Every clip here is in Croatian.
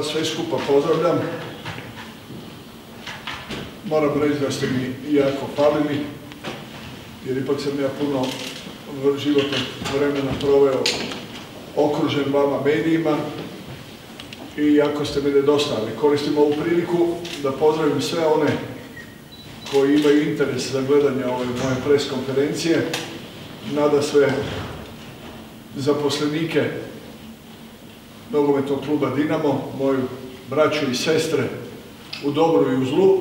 Vas sve skupa pozdravljam. Moram reći da ste mi jako falili, jer ipak sam ja puno životnog vremena proveo okružen vama medijima i jako ste mi nedostali. Koristim ovu priliku da pozdravim sve one koji imaju interes za gledanje ove moje pres konferencije, nada sve zaposlenike nogometnog kluba Dinamo, moju braću i sestre u dobru i u zlu,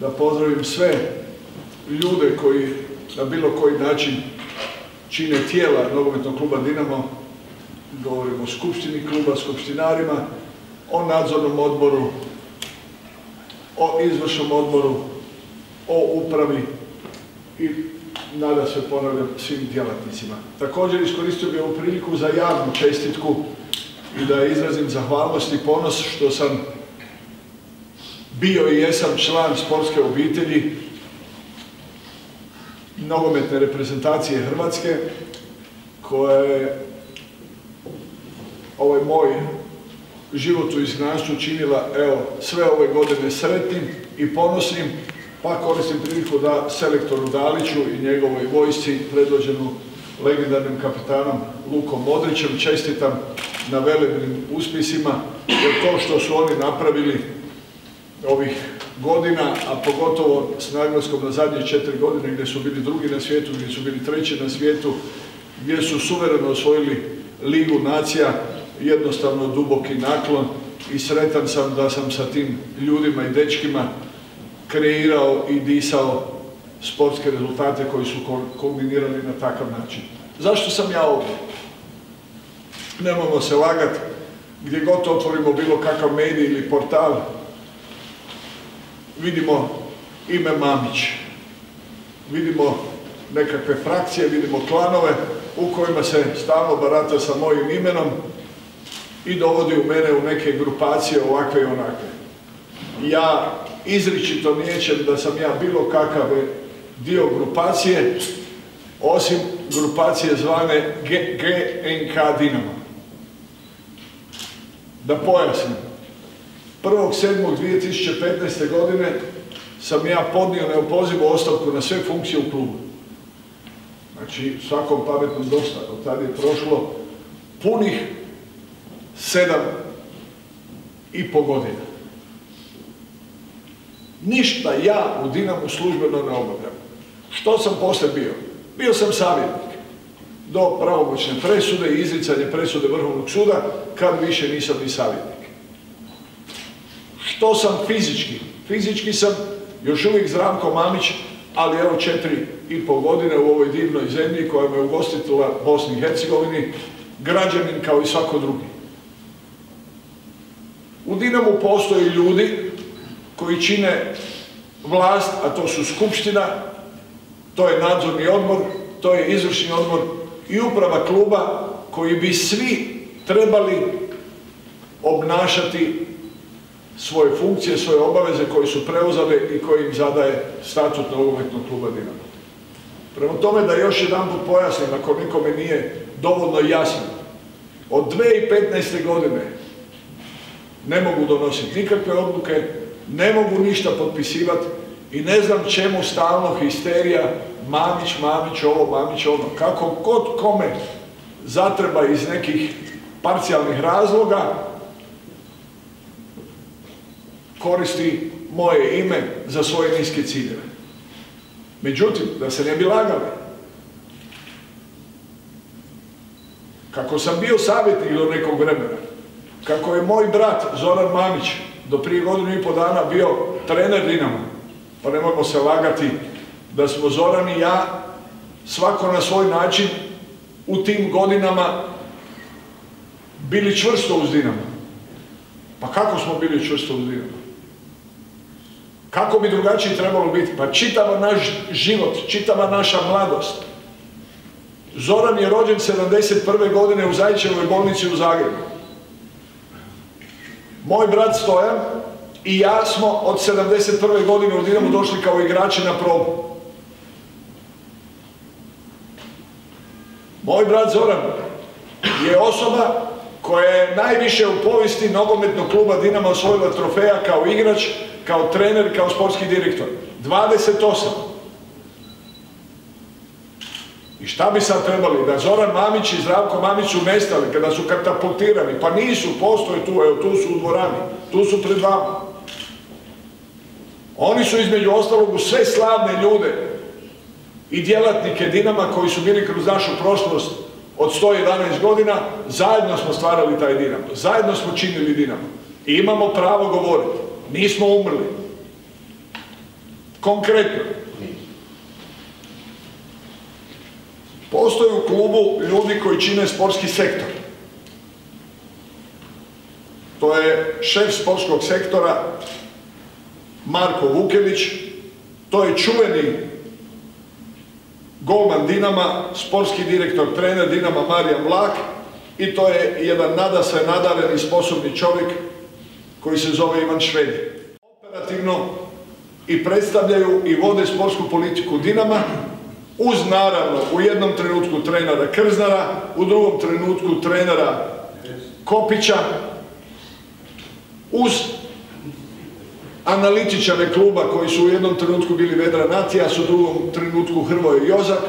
da pozdravim sve ljude koji na bilo koji način čine tijela nogometnog kluba Dinamo, govorimo o skupštini kluba, skupštinarima, o nadzornom odboru, o izvršnom odboru, o upravi i nada se ponavljam svim djelatnicima. Također iskoristio bih ovu priliku za javnu čestitku i da izrazim zahvalnost i ponos što sam bio i jesam član sportske obitelji nogometne reprezentacije Hrvatske koja je ovaj moj život u izgnanstvu činila evo, sve ove godine sretnim i ponosnim, pa koristim priliku da selektoru Daliću i njegovoj vojsci predvođenu legendarnim kapitanom Lukom Modrićem čestitam na velebnim uspjesima, jer to što su oni napravili ovih godina, a pogotovo s naglaskom na zadnje četiri godine gdje su bili drugi na svijetu, gdje su bili treći na svijetu, gdje su suvereno osvojili Ligu nacija, jednostavno duboki naklon i sretan sam da sam sa tim ljudima i dečkima kreirao i disao sportske rezultate koji su kombinirani na takav način. Zašto sam ja ovdje? Nemamo se lagati, gdje god otvorimo bilo kakav medij ili portal, vidimo ime Mamić, vidimo nekakve frakcije, vidimo klanove u kojima se stalno barata sa mojim imenom i dovodi u mene u neke grupacije ovakve i onakve. Ja izričito nijećem da sam ja bilo kakav dio grupacije, osim grupacije zvane GNK Dinamo. Da pojasnim, 1.7.2015. godine sam ja podnio neopozivu ostavku na sve funkcije u klubu. Znači, svakom pametnom dosta. Od tada je prošlo punih sedam i po godina. Ništa ja u Dinamu službeno ne obavljam. Što sam poslije bio? Bio sam savjetnik do pravomoćne presude i izricanje presude Vrhovnog suda, kad više nisam ni savjetnik. Što sam fizički? Fizički sam još uvijek Zdravko Mamić, ali evo četiri i pol godine u ovoj divnoj zemlji koja me ugostitila Bosni i Hercegovini, građanin kao i svako drugi. U Dinamu postoje ljudi koji čine vlast, a to su skupština, to je nadzorni odbor, to je izvršni odbor i uprava kluba koji bi svi trebali obnašati svoje funkcije, svoje obaveze koje su preuzele i koje im zadaje statut nogometnog kluba Dinamo. Prema tome da još jedan put pojasnim, ako nikome nije dovoljno jasno, od 2015. godine ne mogu donositi nikakve odluke, ne mogu ništa potpisivati i ne znam čemu stalno histerija Mamić, Mamić, ovo, Mamić, ono. Kako kod kome zatreba iz nekih parcijalnih razloga, koristi moje ime za svoje niske ciljeve. Međutim, da se ne bi lagali, kako sam bio savjetnik do nekog vremena, kako je moj brat Zoran Mamić do prije godinu i po dana bio trener Dinamo, pa nemojmo se lagati da smo Zoran i ja svako na svoj način u tim godinama bili čvrsto uz Dinamo. Pa kako smo bili čvrsto uz Dinamo? Kako bi drugačije trebalo biti? Pa čitava naš život, čitava naša mladost. Zoran je rođen 71. godine u Zajčevoj bolnici u Zagrebu. Moj brat Stojan i ja smo od 71. godine u Dinamo došli kao igrači na probu. Moj brat Zoran je osoba koja je najviše u povijesti nogometnog kluba Dinama osvojila trofeja kao igrač, kao trener, kao sportski direktor. 28. I šta bi sad trebali? Da Zoran Mamić i Zdravko Mamić su nestali kada su katapultirani. Pa nisu, postoje tu, evo tu su u dvorani, tu su pred vama. Oni su između ostalog u sve slavne ljude i djelatnike Dinama koji su bili kroz našu prošlost od 111 godina, zajedno smo stvarali taj Dinamo, zajedno smo činili Dinamo. I imamo pravo govoriti, nismo umrli. Konkretno, postoje u klubu ljudi koji čine sportski sektor. To je šef sportskog sektora Marko Vukelić, to je čuveni golman Dinama, sportski direktor, trener Dinama Marijan Vlak i to je jedan nada se nadaren i sposobni čovjek koji se zove Ivan Švedi. Operativno i predstavljaju i vode sportsku politiku Dinama uz naravno u jednom trenutku trenera Krznara, u drugom trenutku trenera Kopića, uz analitičare kluba koji su u jednom trenutku bili Vedra Natijas, u drugom trenutku Hrvoje Jozak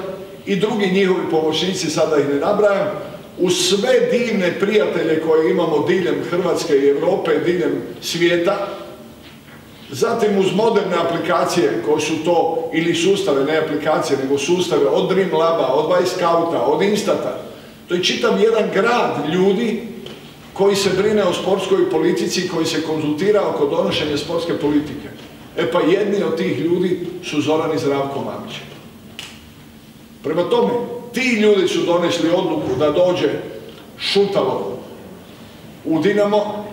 i drugi njihovi pomoćnici, sada ih ne nabrajam, uz sve divne prijatelje koje imamo diljem Hrvatske i Europe, diljem svijeta, zatim uz moderne aplikacije koje su to, ili sustave, ne aplikacije, nego sustave od Dream Laba, od Scouta, od Instata, to je čitav jedan grad ljudi koji se brine o sportskoj politici, koji se konzultira oko donošenja sportske politike. E pa jedni od tih ljudi su Zoran i Zdravko Mamić. Prema tome, ti ljudi su donesli odluku da dođe Šutalo u Dinamo,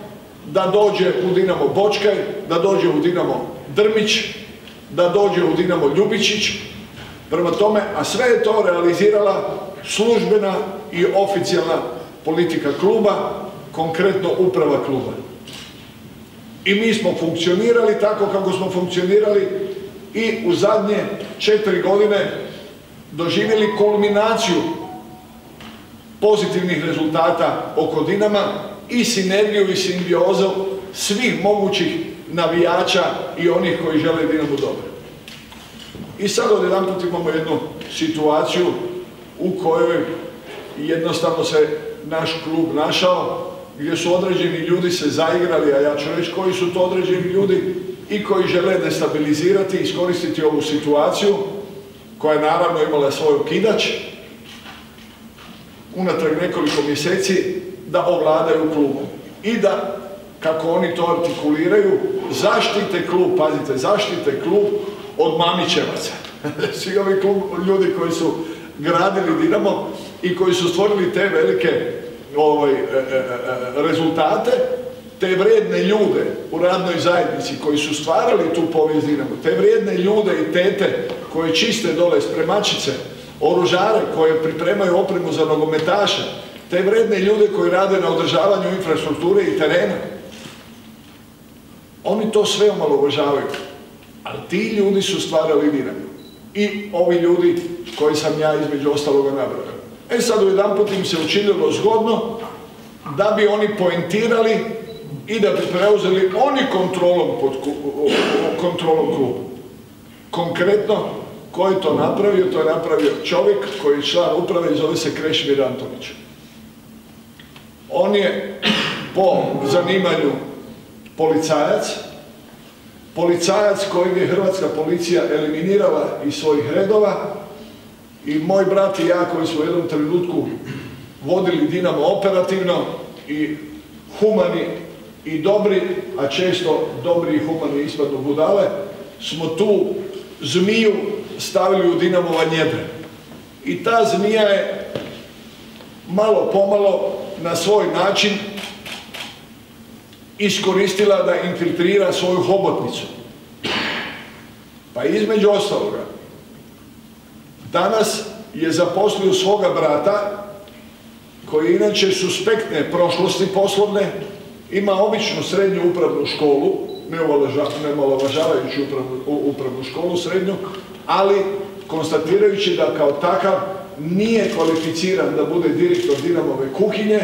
da dođe u Dinamo Bočkaj, da dođe u Dinamo Drmić, da dođe u Dinamo Ljubičić. Prema tome, a sve je to realizirala službena i oficijalna politika kluba, konkretno uprava kluba. I mi smo funkcionirali tako kako smo funkcionirali i u zadnje četiri godine doživjeli kulminaciju pozitivnih rezultata oko Dinama i sinergiju i simbiozu svih mogućih navijača i onih koji žele Dinamo dobro. I sad od jedan put imamo jednu situaciju u kojoj jednostavno se naš klub našao gdje su određeni ljudi se zaigrali, a ja ću reći koji su to određeni ljudi i koji žele destabilizirati i iskoristiti ovu situaciju koja je naravno imala svoj kidač unatrag nekoliko mjeseci da ovladaju klubom i da, kako oni to artikuliraju, zaštite klub, pazite, zaštite klub od mamićevaca. Svi ovi ljudi koji su gradili Dinamo i koji su stvorili te velike ovaj, e, e, e, rezultate, te vrijedne ljude u radnoj zajednici koji su stvarali tu povijest te vrijedne ljude i tete koje čiste dole spremačice, oružare koje pripremaju opremu za nogometaše, te vredne ljude koji rade na održavanju infrastrukture i terena. Oni to sve omalovažavaju, ali ti ljudi su stvarali Dinamo. I ovi ljudi koji sam ja između ostaloga nabrao. E sad u jedan put im se učinilo zgodno da bi oni poentirali i da bi preuzeli oni kontrolom pod kontrolom klubu. Konkretno, ko je to napravio? To je napravio čovjek koji je član uprave i zove se Krešimir Antonić. On je po zanimanju policajac, policajac kojeg je hrvatska policija eliminirala iz svojih redova, i moj brat i ja koji smo u jednom trenutku vodili Dinamo operativno i humani i dobri, a često dobri i humani ispadnu budale, smo tu zmiju stavili u Dinamova njedra. I ta zmija je malo pomalo na svoj način iskoristila da infiltrira svoju hobotnicu. Pa između ostaloga, Danas je zaposlio svoga brata, koji je inače suspektne prošlosti poslovne, ima običnu srednju upravnu školu, ne upravnu školu srednju, ali konstatirajući da kao takav nije kvalificiran da bude direktor Dinamove kuhinje,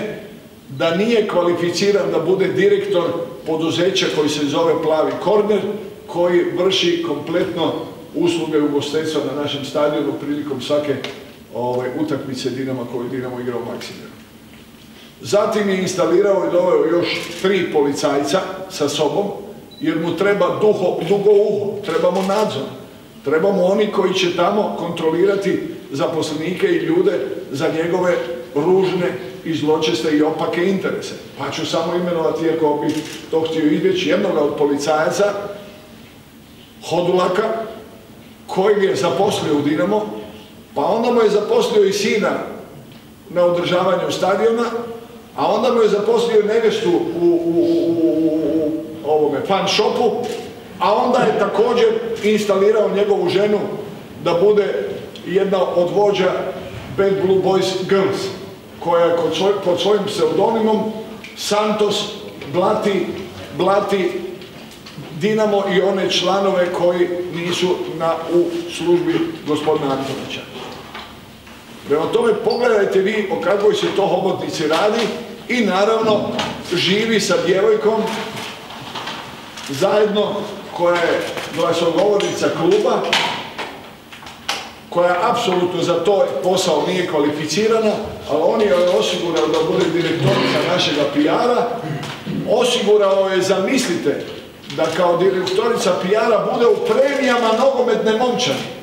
da nije kvalificiran da bude direktor poduzeća koji se zove Plavi Korner, koji vrši kompletno usluge ugostiteljstva na našem stadionu prilikom svake ovaj, utakmice Dinama koju Dinamo igra u Maksimiru. Zatim je instalirao i doveo još tri policajca sa sobom, jer mu treba duho, dugo uho, trebamo nadzor. Trebamo oni koji će tamo kontrolirati zaposlenike i ljude za njegove ružne i zločeste i opake interese. Pa ću samo imenovati, ako bi to htio izbjeći, jednoga od policajaca, Hodulaka, kojeg je zaposlio u Dinamo, pa onda mu je zaposlio i sina na održavanju stadiona, a onda mu je zaposlio nevestu u, ovome fan shopu, a onda je također instalirao njegovu ženu da bude jedna od vođa Bad Blue Boys Girls, koja je pod svojim pseudonimom Santos blati Dinamo i one članove koji nisu u službi gospodina Antonića. Prema tome pogledajte vi o kakvoj se to hobotnici radi i naravno živi sa djevojkom zajedno koja je glasogovornica kluba koja apsolutno za to posao nije kvalificirana, ali on je osigurao da bude direktorica našega PR-a, osigurao je, zamislite, da kao direktorica PR-a bude u premijama nogometne momčani.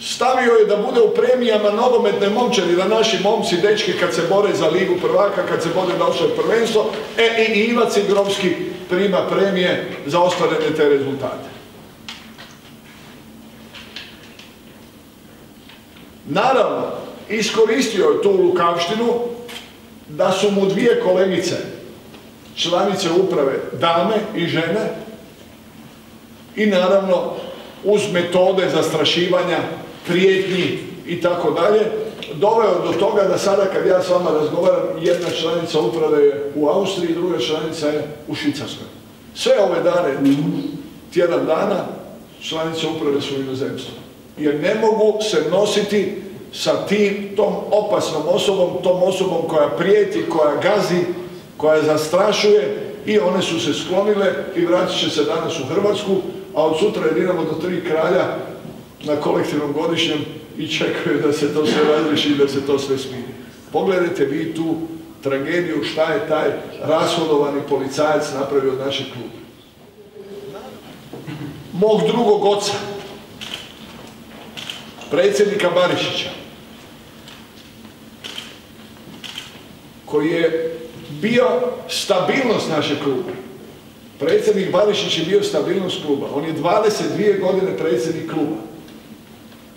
Stavio je da bude u premijama nogometne momčani, da naši momci, dečki, kad se bore za ligu prvaka, kad se bore osvoje prvenstvo, e i Ivac Igrovski prima premije za ostvarene te rezultate. Naravno, iskoristio je tu lukavštinu da su mu dvije kolegice, članice uprave, dame i žene, i naravno uz metode zastrašivanja prijetnji i tako dalje, doveo do toga da sada kad ja s vama razgovaram, jedna članica uprave je u Austriji, druga članica je u Švicarskoj. Sve ove dane, tjedan dana, članice uprave su u inozemstvu. Jer ne mogu se nositi sa tim, tom opasnom osobom, tom osobom koja prijeti, koja gazi, koja zastrašuje i one su se sklonile i vratit će se danas u Hrvatsku, a od sutra je Dinamo do tri kralja na kolektivnom godišnjem i čekaju da se to sve razriši i da se to sve smiri. Pogledajte vi tu tragediju šta je taj rashodovani policajac napravio od našeg kluba. Mog drugog oca, predsjednika Barišića, koji je bio stabilnost našeg kluba. Predsjednik Barišić je bio stabilnost kluba. On je 22 godine predsjednik kluba.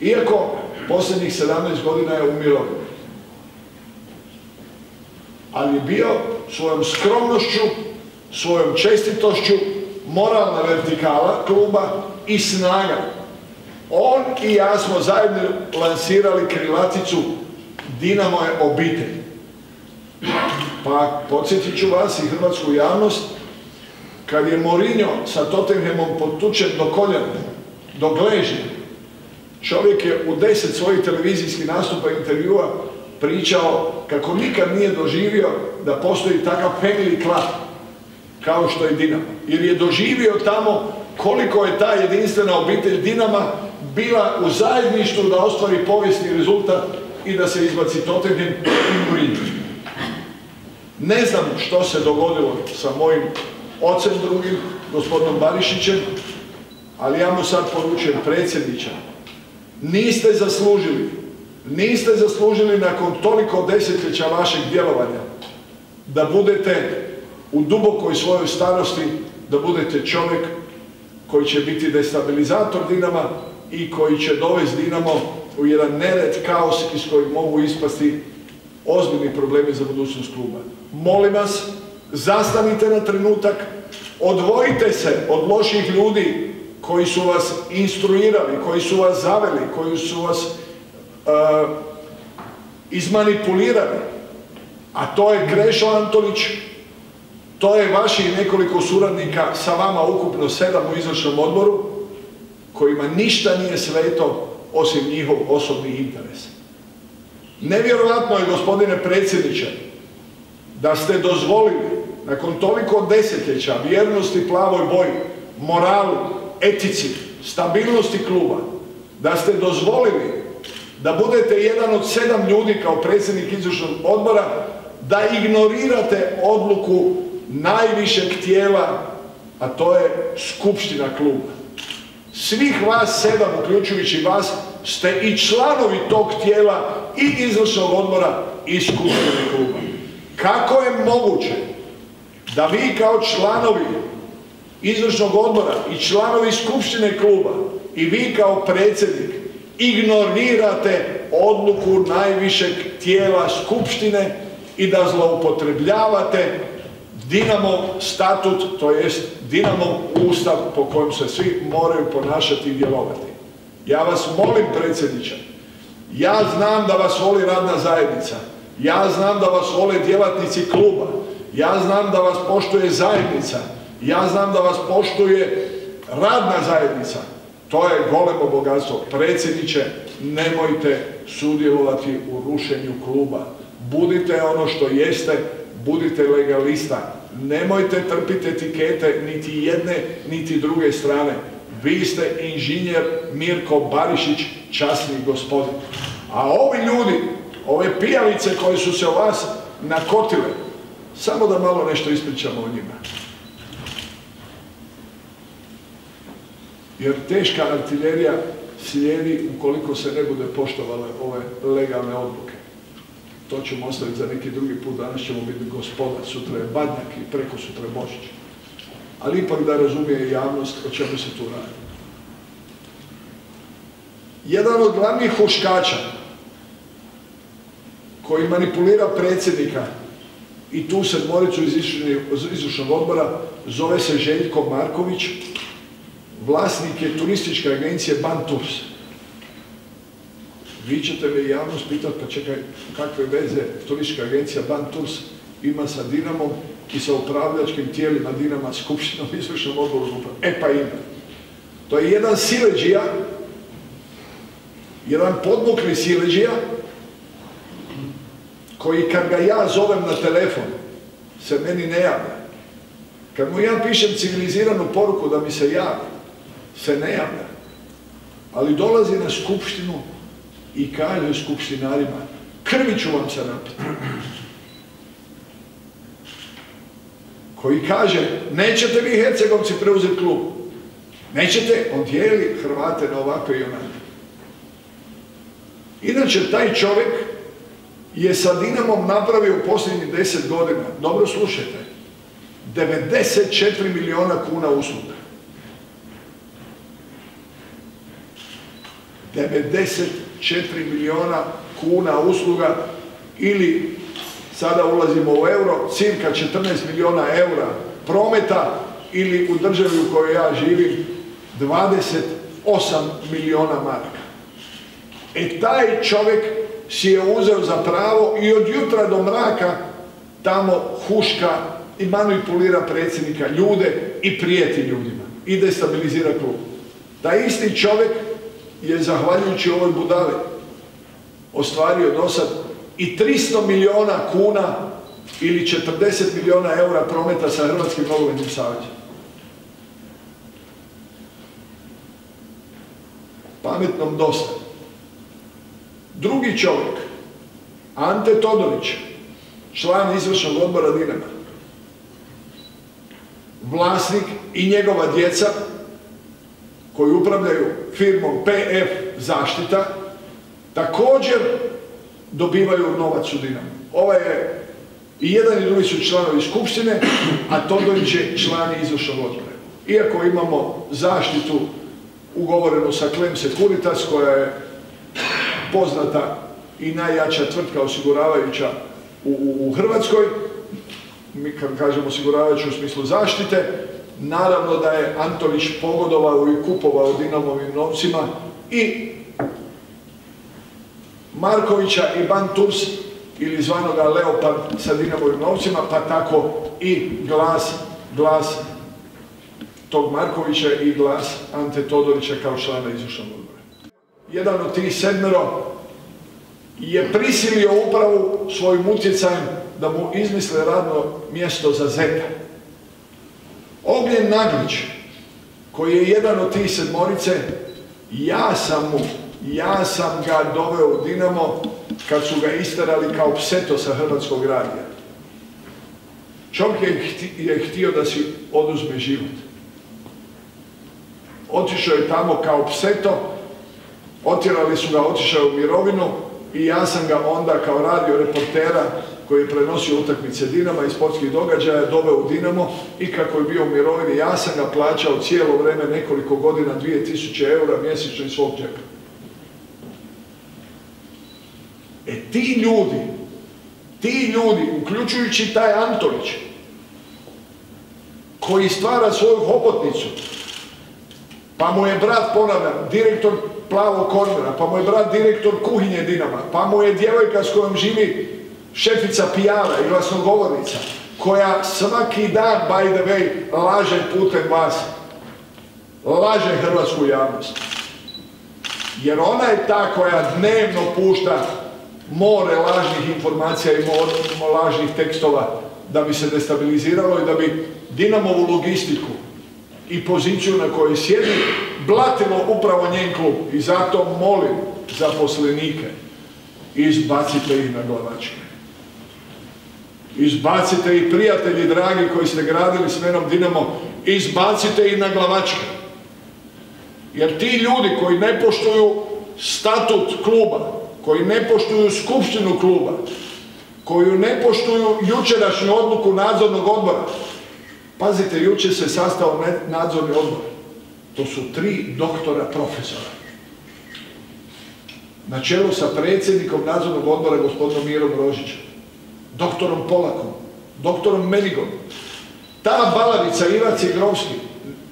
Iako posljednjih 17 godina je umiro. Ali je bio svojom skromnošću, svojom čestitošću, moralna vertikala kluba i snaga. On i ja smo zajedno lansirali krilaticu Dinamo je obitelj. Pa podsjetit ću vas i hrvatsku javnost, kad je Mourinho sa Tottenhamom potučen do koljena, do gležnja, Čovjek je u deset svojih televizijskih nastupa i intervjua pričao kako nikad nije doživio da postoji takav family club kao što je Dinamo. Jer je doživio tamo koliko je ta jedinstvena obitelj Dinama bila u zajedništvu da ostvari povijesni rezultat i da se izbaci Tottenham i Mourinho. Ne znam što se dogodilo sa mojim ocem drugim, gospodinom Barišićem, ali ja mu sad poručujem predsjedniča, Niste zaslužili, niste zaslužili nakon toliko desetljeća vašeg djelovanja da budete u dubokoj svojoj starosti, da budete čovjek koji će biti destabilizator Dinama i koji će dovesti Dinamo u jedan nered, kaos iz kojeg mogu ispasti ozbiljni problemi za budućnost kluba. Molim vas, zastanite na trenutak, odvojite se od loših ljudi koji su vas instruirali, koji su vas zaveli, koji su vas uh, izmanipulirali, a to je Krešo Antonić, to je vaših nekoliko suradnika sa vama ukupno sedam u izvršnom odboru, kojima ništa nije sveto osim njihov osobni interes. Nevjerojatno je, gospodine predsjedniče, da ste dozvolili nakon toliko desetljeća vjernosti plavoj boji, moralu, etici, stabilnosti kluba, da ste dozvolili da budete jedan od sedam ljudi kao predsjednik izvršnog odbora, da ignorirate odluku najvišeg tijela, a to je skupština kluba. Svih vas sedam, uključujući vas, ste i članovi tog tijela i izvršnog odbora i skupštine kluba. Kako je moguće da vi kao članovi izvršnog odbora i članovi skupštine kluba i vi kao predsjednik ignorirate odluku najvišeg tijela skupštine i da zloupotrebljavate Dinamo statut, to jest Dinamo ustav po kojem se svi moraju ponašati i djelovati. Ja vas molim predsjedniče, ja znam da vas voli radna zajednica, ja znam da vas vole djelatnici kluba, ja znam da vas poštuje zajednica, ja znam da vas poštuje radna zajednica. To je golemo bogatstvo. Predsjedniče, nemojte sudjelovati u rušenju kluba. Budite ono što jeste, budite legalista. Nemojte trpiti etikete niti jedne, niti druge strane. Vi ste inženjer Mirko Barišić, časni gospodin. A ovi ljudi, ove pijavice koje su se o vas nakotile, samo da malo nešto ispričamo o njima. Jer teška artiljerija slijedi ukoliko se ne bude poštovale ove legalne odluke. To ćemo ostaviti za neki drugi put, danas ćemo biti gospoda, sutra je badnjak i preko sutra Božić. Ali ipak da razumije javnost o čemu se tu radi. Jedan od glavnih huškača koji manipulira predsjednika i tu sedmoricu iz izvršnog odbora zove se Željko Marković, vlasnik je turističke agencije Banturs. Vi ćete me javnost pitati, pa čekaj, kakve veze turistička agencija Banturs ima sa Dinamom i sa upravljačkim tijelima Dinama, skupštinom, izvršnom odboru E pa ima. To je jedan sileđija, jedan podmukli sileđija, koji kad ga ja zovem na telefon, se meni ne javlja. Kad mu ja pišem civiliziranu poruku da mi se javi, se ne javlja. Ali dolazi na skupštinu i kaže skupštinarima, krvi ću vam se napiti. Koji kaže, nećete vi Hercegovci preuzeti klub. Nećete, on dijeli Hrvate na ovakve i. Inače, taj čovjek je sa Dinamom napravio u posljednjih deset godina, dobro slušajte, 94 miliona kuna usluga. 94 miliona kuna usluga ili sada ulazimo u euro, cirka 14 miliona eura prometa ili u državi u kojoj ja živim 28 miliona marka. E taj čovjek si je uzeo za pravo i od jutra do mraka tamo huška i manipulira predsjednika ljude i prijeti ljudima i destabilizira klub. Taj isti čovjek je zahvaljujući ovoj budali ostvario do sad i 300 miliona kuna ili 40 miliona eura prometa sa Hrvatskim nogometnim savjetom. Pametnom dosta. Drugi čovjek, Ante Todorić, član izvršnog odbora Dinama, vlasnik i njegova djeca koji upravljaju firmom PF zaštita, također dobivaju novac u Dinamo. Ovaj je i jedan i drugi su članovi skupštine, a Todorić je član izvršnog odbora. Iako imamo zaštitu ugovorenu sa Klem Securitas koja je poznata i najjača tvrtka osiguravajuća u, Hrvatskoj, mi kad kažemo osiguravajuća u smislu zaštite, naravno da je Antolić pogodovao i kupovao Dinamovim novcima i Markovića i Banturs ili zvanoga Leopard sa Dinamovim novcima, pa tako i glas, glas tog Markovića i glas Ante Todorića kao člana izvršnog odbora. Jedan od tih sedmero je prisilio upravu svojim utjecajem da mu izmisle radno mjesto za zeta. Ognjen Naglić, koji je jedan od tih sedmorice, ja sam mu, ja sam ga doveo u Dinamo kad su ga isterali kao pseto sa Hrvatskog radija. Čovjek je htio da si oduzme život. Otišao je tamo kao pseto, otjerali su ga, otišao u mirovinu i ja sam ga onda kao radio reportera koji je prenosio utakmice Dinama i sportskih događaja doveo u Dinamo i kako je bio u mirovini ja sam ga plaćao cijelo vrijeme nekoliko godina 2000 eura mjesečno iz svog džepa. E ti ljudi, ti ljudi, uključujući taj Antolić, koji stvara svoju hobotnicu, pa mu je brat, ponavljam, direktor plavog kornera, pa mu je brat direktor kuhinje Dinama, pa mu je djevojka s kojom živi šefica pijana i glasnogovornica, koja svaki dan, by the way, laže putem vas, laže hrvatsku javnost. Jer ona je ta koja dnevno pušta more lažnih informacija i more lažnih tekstova da bi se destabiliziralo i da bi Dinamovu logistiku i poziciju na kojoj sjedi blatilo upravo njen klub. I zato molim zaposlenike, izbacite ih na glavačke. Izbacite ih prijatelji dragi koji ste gradili s menom Dinamo, izbacite ih na glavačke. Jer ti ljudi koji ne poštuju statut kluba, koji ne poštuju skupštinu kluba, koji ne poštuju jučerašnju odluku nadzornog odbora. Pazite, jučer se sastao nadzorni odbor. To su tri doktora profesora. Na čelu sa predsjednikom nadzornog odbora gospodinom Mirom Rožićem, doktorom Polakom, doktorom Menigom. Ta balavica Ivan Cigrovski,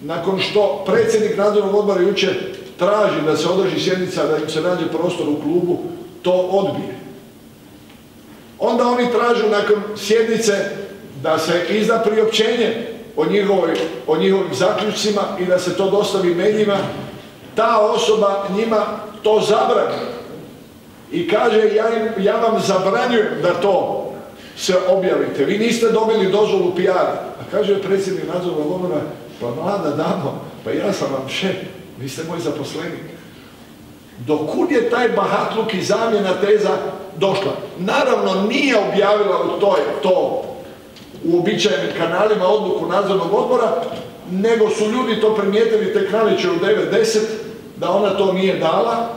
nakon što predsjednik nadzornog odbora jučer traži da se održi sjednica, da im se nađe prostor u klubu, to odbije. Onda oni tražu nakon sjednice da se izda priopćenje o, o njihovim zaključcima i da se to dostavi medijima. Ta osoba njima to zabrani. I kaže, ja, ja vam zabranjujem da to se objavite. Vi niste dobili dozvolu PR. A kaže predsjednik nadzornog odbora, pa mlada damo, pa ja sam vam šef, vi ste moj zaposlenik. Dokud je taj bahatluk i zamjena teza došla? Naravno nije objavila u toj, to u običajnim kanalima odluku nadzornog odbora, nego su ljudi to primijetili tek naliče u 9.10 da ona to nije dala,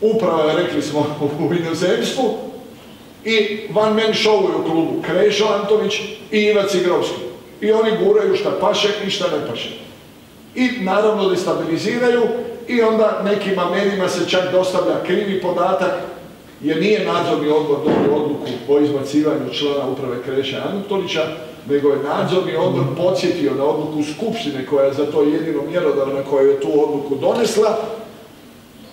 upravo je rekli smo u inozemstvu, i van men show u klubu Krešo Antonić i Iva Cigrovski. I oni guraju šta paše i šta ne paše. I naravno destabiliziraju i onda nekim medijima se čak dostavlja krivi podatak jer nije nadzorni odbor dobio odluku o izbacivanju člana uprave Kreše Antolića, nego je nadzorni odbor podsjetio na odluku Skupštine koja je za to jedino mjerodavna koja je tu odluku donesla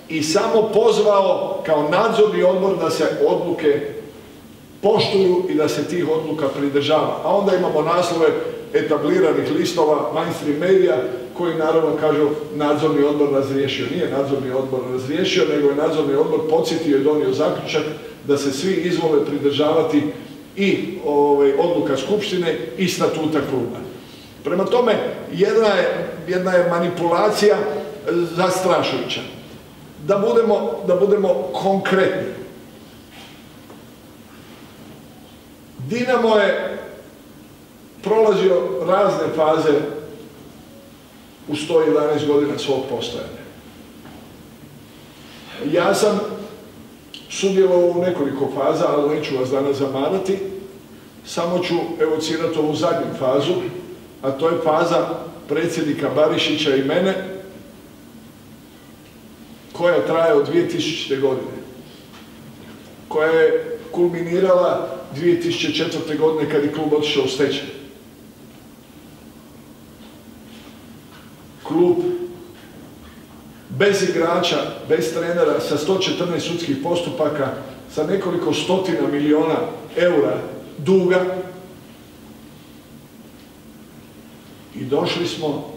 i samo pozvao kao nadzorni odbor da se odluke poštuju i da se tih odluka pridržava. A onda imamo naslove etabliranih listova, mainstream medija, koji naravno kažu nadzorni odbor razriješio. Nije nadzorni odbor razriješio, nego je nadzorni odbor podsjetio i donio zaključak da se svi izvole pridržavati i ovaj, odluka Skupštine i statuta kluba. Prema tome, jedna je, manipulacija zastrašujuća. Da budemo, da budemo konkretni. Dinamo je prolazio razne faze u 111 godina svog postojanja. Ja sam sudjelovao u nekoliko faza, ali neću vas danas zamarati. Samo ću evocirati ovu zadnju fazu, a to je faza predsjednika Barišića i mene, koja traje od 2000. godine, koja je kulminirala 2004. godine kad je klub otišao u stečaj. Klub bez igrača, bez trenera, sa 114 sudskih postupaka, sa nekoliko stotina miliona eura duga. I došli smo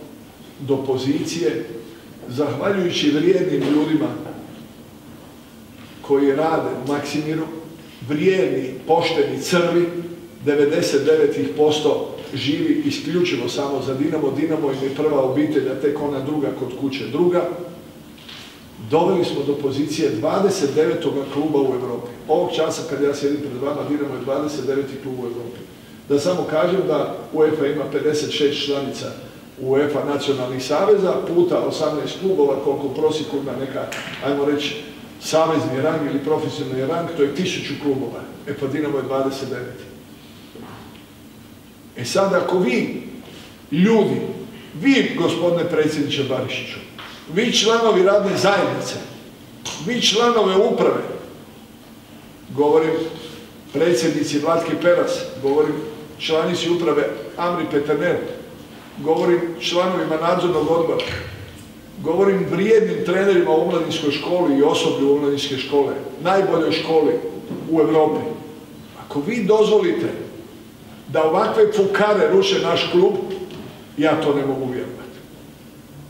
do pozicije, zahvaljujući vrijednim ljudima koji rade u Maksimiru, vrijedni, pošteni, crvi, 99% živi isključivo samo za Dinamo. Dinamo im je prva obitelj, a tek ona druga kod kuće druga. Doveli smo do pozicije 29. kluba u Europi. Ovog časa kad ja sjedim pred vama, Dinamo je 29. klub u Europi. Da samo kažem da UEFA ima 56 članica UEFA nacionalnih saveza, puta 18 klubova, koliko prosjeku ima neka, ajmo reći, savezni rang ili profesionalni rang, to je tisuću klubova. E pa Dinamo je 29. E sad ako vi, ljudi, vi gospodine predsjedniče Barišiću, vi članovi radne zajednice, vi članove uprave, govorim predsjednici Vlatki Peras, govorim članici uprave Amri Peterner, govorim članovima nadzornog odbora, govorim vrijednim trenerima u omladinskoj školi i osoblju omladinske škole, najboljoj školi u Europi. Ako vi dozvolite da ovakve fukare ruše naš klub, ja to ne mogu vjerovati.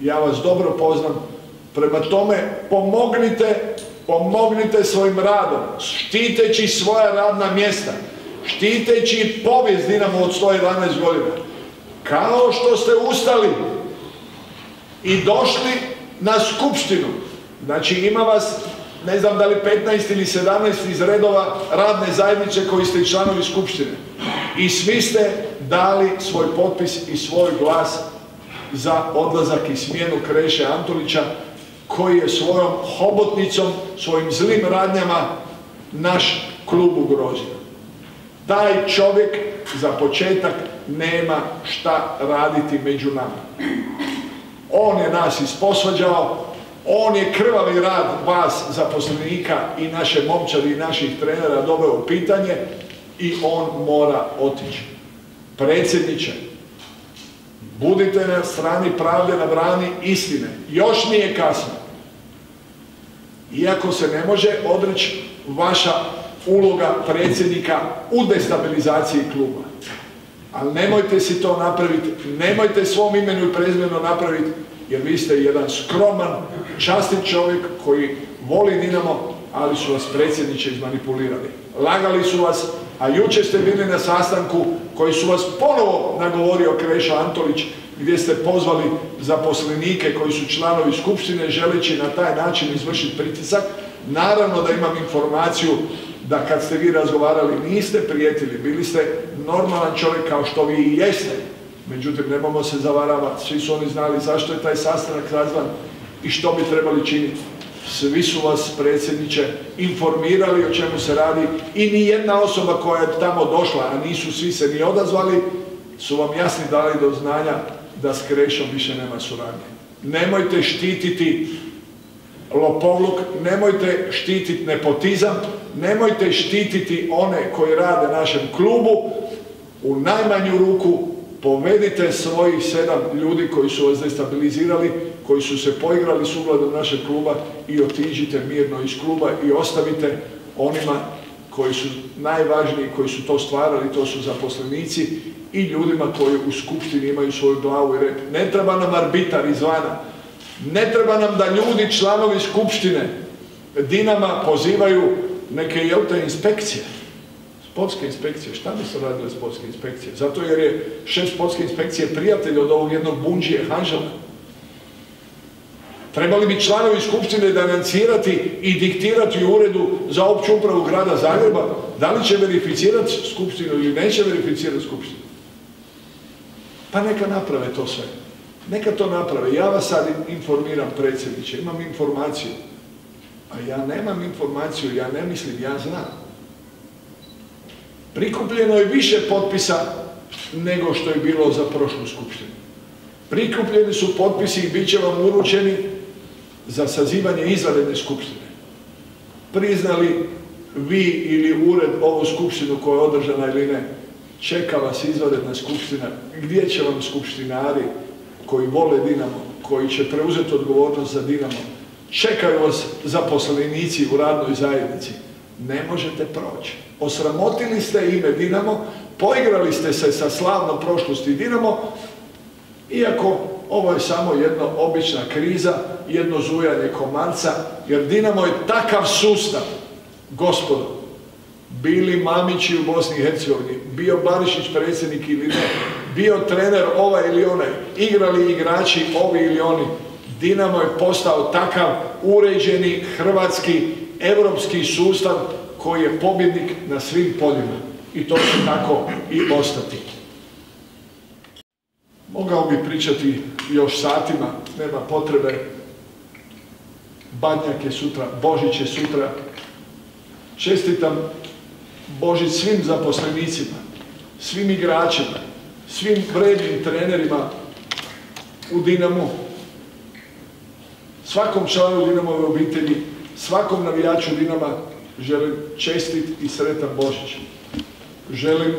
Ja vas dobro poznam. Prema tome, pomognite, pomognite svojim radom, štiteći svoja radna mjesta, štiteći povijest Dinamo od 111 godina. Kao što ste ustali i došli na skupštinu, znači ima vas ne znam da li 15 ili 17 iz redova radne zajednice koji ste članovi skupštine. I svi ste dali svoj potpis i svoj glas za odlazak i smjenu Kreše Antolića koji je svojom hobotnicom, svojim zlim radnjama naš klub ugrozio. Taj čovjek za početak nema šta raditi među nama. On je nas isposvađao, on je krvavi rad vas zaposlenika i naše momčadi i naših trenera doveo pitanje i on mora otići. Predsjedniče, budite na strani pravde, na brani istine. Još nije kasno. Iako se ne može odreći vaša uloga predsjednika u destabilizaciji kluba. Ali nemojte si to napraviti, nemojte svom imenu i prezimenu napraviti, jer vi ste jedan skroman, častin čovjek koji voli Dinamo, ali su vas predsjedniče izmanipulirali. Lagali su vas, a jučer ste bili na sastanku koji su vas ponovo nagovorio Kreša Antolić, gdje ste pozvali zaposlenike koji su članovi skupštine želeći na taj način izvršiti pritisak. Naravno da imam informaciju da kad ste vi razgovarali niste prijetili, bili ste normalan čovjek kao što vi i jeste. Međutim, nemamo se zavaravati, svi su oni znali zašto je taj sastanak razvan i što bi trebali činiti. Svi su vas, predsjedniče, informirali o čemu se radi i ni jedna osoba koja je tamo došla, a nisu svi se ni odazvali, su vam jasni dali do znanja da s Krešom više nema suradnje. Nemojte štititi lopovluk, nemojte štititi nepotizam, nemojte štititi one koji rade našem klubu, u najmanju ruku povedite svojih sedam ljudi koji su vas destabilizirali, koji su se poigrali s ugledom našeg kluba i otiđite mirno iz kluba i ostavite onima koji su najvažniji, koji su to stvarali, to su zaposlenici i ljudima koji u skupštini imaju svoju glavu i rep. Ne treba nam arbitar izvana, ne treba nam da ljudi, članovi skupštine Dinama pozivaju neke, jel te, inspekcije. Sportske inspekcije. Šta bi se radile sportske inspekcije? Zato jer je šef sportske inspekcije prijatelj od ovog jednog bunđije Hanžela. Trebali bi članovi skupštine denancirati i diktirati u uredu za opću upravu grada Zagreba da li će verificirati skupštinu ili neće verificirati skupštinu. Pa neka naprave to sve. Neka to naprave. Ja vas sad informiram predsjedniče, imam informaciju. A ja nemam informaciju, ja ne mislim, ja znam. Prikupljeno je više potpisa nego što je bilo za prošlu skupštinu. Prikupljeni su potpisi i bit će vam uručeni za sazivanje izvanredne skupštine. Priznali vi ili ured ovu skupštinu koja je održana ili ne, čeka vas izvanredna skupština, gdje će vam skupštinari koji vole Dinamo, koji će preuzeti odgovornost za Dinamo, čekaju vas zaposlenici u radnoj zajednici, ne možete proći. Osramotili ste ime Dinamo, poigrali ste se sa slavnom prošlosti Dinamo, iako ovo je samo jedna obična kriza, jedno zujanje komarca, jer Dinamo je takav sustav, gospodo, bili Mamići u Bosni i Hercegovini, bio Barišić predsjednik ili ne, bio trener ovaj ili onaj, igrali igrači ovi ili oni, Dinamo je postao takav uređeni hrvatski, europski sustav koji je pobjednik na svim poljima. I to će tako i ostati. Mogao bi pričati još satima, nema potrebe. Badnjak je sutra, Božić je sutra. Čestitam Božić svim zaposlenicima, svim igračima, svim vrednim trenerima u Dinamu, svakom članu Dinamove obitelji, svakom navijaču Dinama želim čestit i sretan Božić. Želim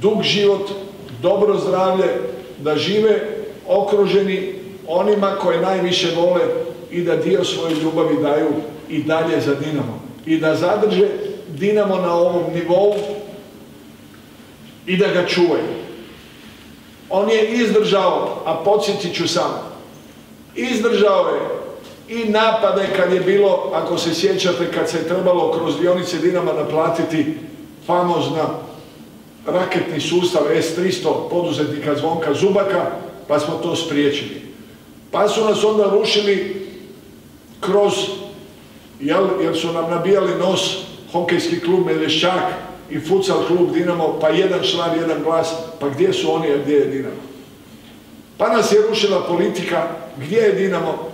dug život, dobro zdravlje, da žive okruženi onima koje najviše vole i da dio svoje ljubavi daju i dalje za Dinamo. I da zadrže Dinamo na ovom nivou i da ga čuvaju. On je izdržao, a podsjetit ću samo, izdržao je i napade kad je bilo, ako se sjećate, kad se je trebalo kroz dionice Dinama naplatiti famozna raketni sustav S-300 poduzetnika Zvonka Zubaka, pa smo to spriječili. Pa su nas onda rušili kroz, jer su nam nabijali nos hokejski klub Medvešćak i futsal klub Dinamo, pa jedan član, jedan glas, pa gdje su oni, a gdje je Dinamo? Pa nas je rušila politika, gdje je Dinamo,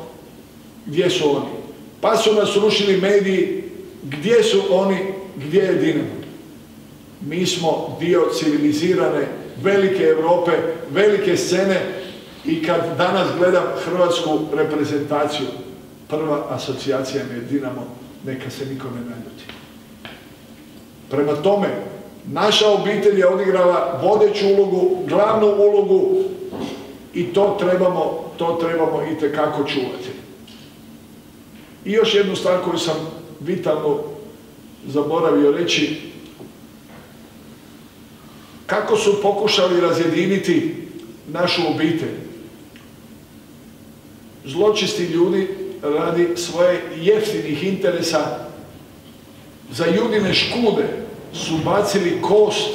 gdje su oni? Pa su nas rušili mediji, gdje su oni, gdje je Dinamo? Mi smo dio civilizirane, velike Europe, velike scene i kad danas gledam hrvatsku reprezentaciju, prva asocijacija mi je Dinamo, neka se niko ne naljuti. Prema tome, naša obitelj je odigrala vodeću ulogu, glavnu ulogu i to trebamo, to trebamo i tekako čuvati. I još jednu stvar koju sam vitalno zaboravio reći, kako su pokušali razjediniti našu obitelj. Zločisti ljudi radi svoje jeftinih interesa za judine škude su bacili kost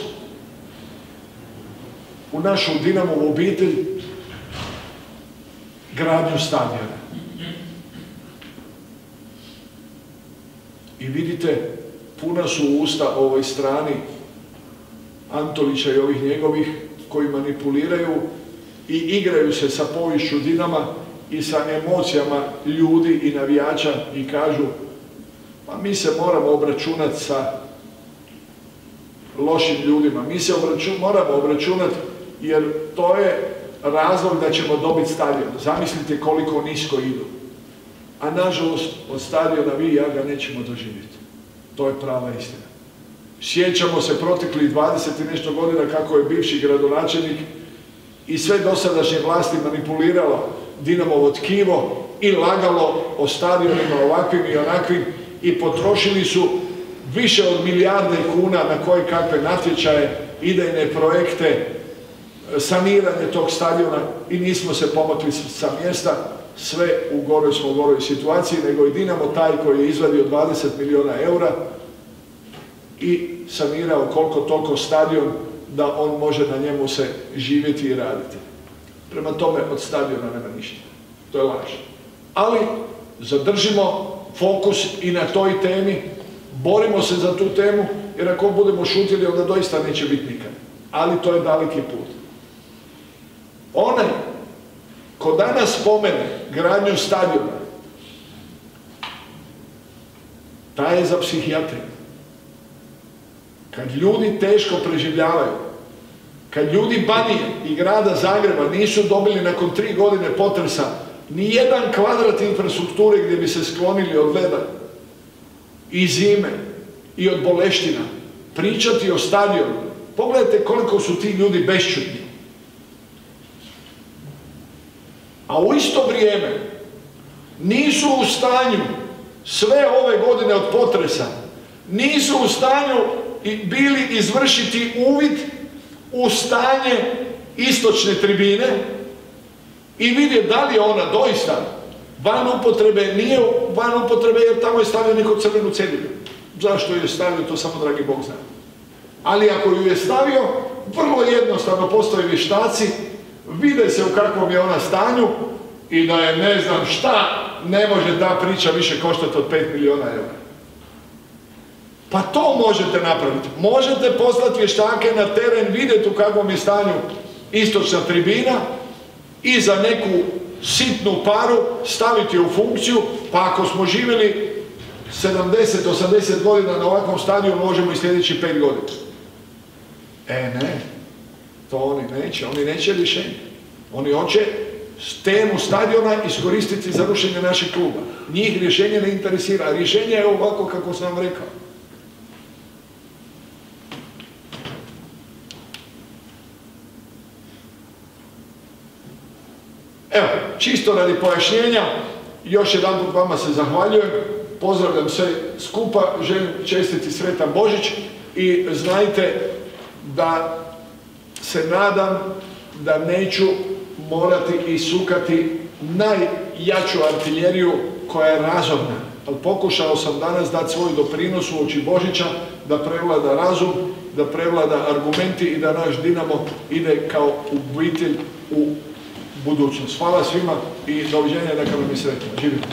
u našu Dinamovu obitelj gradnju stadiona. I vidite, puna su usta ovoj strani Antolića i ovih njegovih koji manipuliraju i igraju se sa povišću Dinama i sa emocijama ljudi i navijača i kažu pa mi se moramo obračunati sa lošim ljudima. Mi se moramo obračunati jer to je razlog da ćemo dobiti stadion. Zamislite koliko nisko idu. A nažalost, od stadiona vi i ja ga nećemo doživjeti. To je prava istina. Sjećamo se proteklih 20 i nešto godina kako je bivši gradonačelnik i sve dosadašnje vlasti manipuliralo Dinamovo tkivo i lagalo o stadionima ovakvim i onakvim i potrošili su više od milijarde kuna na koje kakve natječaje, idejne projekte, saniranje tog stadiona i nismo se pomotli sa mjesta, sve u goroj smo goroj situaciji, nego i Dinamo taj koji je izvadio 20 milijuna eura i sanirao koliko toliko stadion da on može na njemu se živjeti i raditi. Prema tome od stadiona nema ništa. To je laž. Ali zadržimo fokus i na toj temi, borimo se za tu temu, jer ako budemo šutili, onda doista neće biti nikad. Ali to je daleki put. Onaj ko danas spomene gradnju stadiona, taj je za psihijatriju. Kad ljudi teško preživljavaju, kad ljudi Banije i grada Zagreba nisu dobili nakon tri godine potresa ni jedan kvadrat infrastrukture gdje bi se sklonili od leda i zime i od boleština, pričati o stadionu. Pogledajte koliko su ti ljudi bešćutni. A u isto vrijeme nisu u stanju sve ove godine od potresa, nisu u stanju bili izvršiti uvid u stanje istočne tribine i vidjeti da li je ona doista van upotrebe, nije van upotrebe jer tamo je stavio neko crvenu cedilju. Zašto je stavio, to samo dragi Bog zna. Ali ako ju je stavio, vrlo jednostavno postoje vještaci, vide se u kakvom je ona stanju i da je ne znam šta, ne može ta priča više koštati od 5 milijuna eura. Pa to možete napraviti. Možete poslati vještake na teren, vidjeti u kakvom je stanju istočna tribina i za neku sitnu paru staviti u funkciju, pa ako smo živjeli 70-80 godina na ovakvom stadiju, možemo i sljedeći 5 godina. E ne, to oni neće, oni neće rješenje. Oni hoće temu stadiona iskoristiti za rušenje našeg kluba. Njih rješenje ne interesira, rješenje je ovako kako sam vam rekao. Evo, čisto radi pojašnjenja, još jedan put vama se zahvaljujem, pozdravljam sve skupa, želim čestiti sretan Božić i znajte da se nadam da neću morati isukati najjaču artiljeriju koja je razumna. Pokušao sam danas dati svoj doprinos u oči Božića da prevlada razum, da prevlada argumenti i da naš Dinamo ide kao obitelj u budućnost. Hvala svima i doviđenja, neka vam je sretno. Živimo.